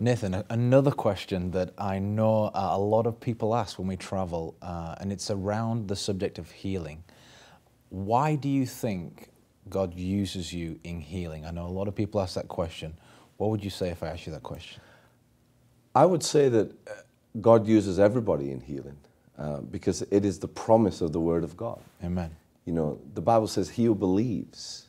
Nathan, another question that I know uh, a lot of people ask when we travel, uh, and it's around the subject of healing. Why do you think God uses you in healing? I know a lot of people ask that question. What would you say if I asked you that question? I would say that uh, God uses everybody in healing uh, because it is the promise of the Word of God. Amen. You know, the Bible says, He who believes,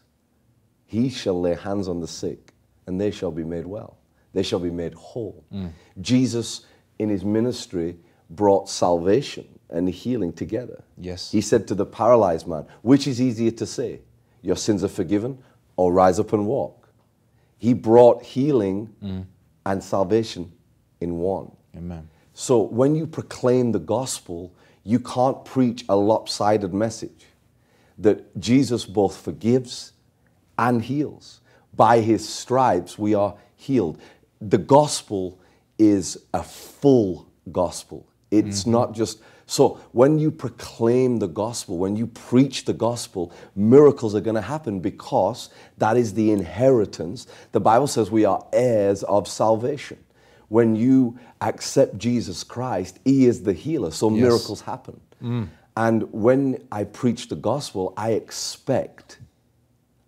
he shall lay hands on the sick, and they shall be made well. They shall be made whole. Mm. Jesus, in his ministry, brought salvation and healing together. Yes. He said to the paralyzed man, Which is easier to say, Your sins are forgiven, or rise up and walk? He brought healing mm. and salvation in one. Amen. So when you proclaim the gospel, you can't preach a lopsided message that Jesus both forgives and heals. By his stripes, we are healed. The gospel is a full gospel. It's mm-hmm. not just so when you proclaim the gospel, when you preach the gospel, miracles are going to happen because that is the inheritance. The Bible says we are heirs of salvation. When you accept Jesus Christ, He is the healer, so Yes. miracles happen. Mm. And when I preach the gospel, I expect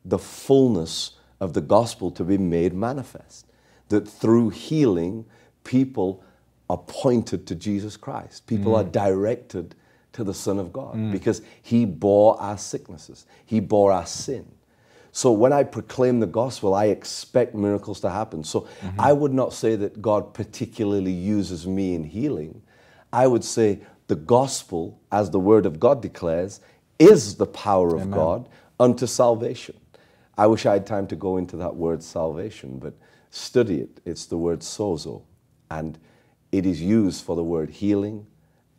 the fullness of the gospel to be made manifest. That through healing, people are pointed to Jesus Christ. People are mm. directed to the Son of God mm. because He bore our sicknesses, He bore our sin. So when I proclaim the gospel, I expect miracles to happen. So mm-hmm. I would not say that God particularly uses me in healing. I would say the gospel, as the word of God declares, is the power of God unto salvation. I wish I had time to go into that word salvation, but study it. It's the word sozo, and it is used for the word healing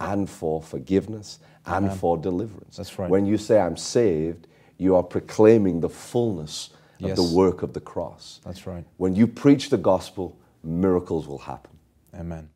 and for forgiveness and for deliverance. That's right. When you say, I'm saved, you are proclaiming the fullness of Yes. the work of the cross. That's right. When you preach the gospel, miracles will happen. Amen.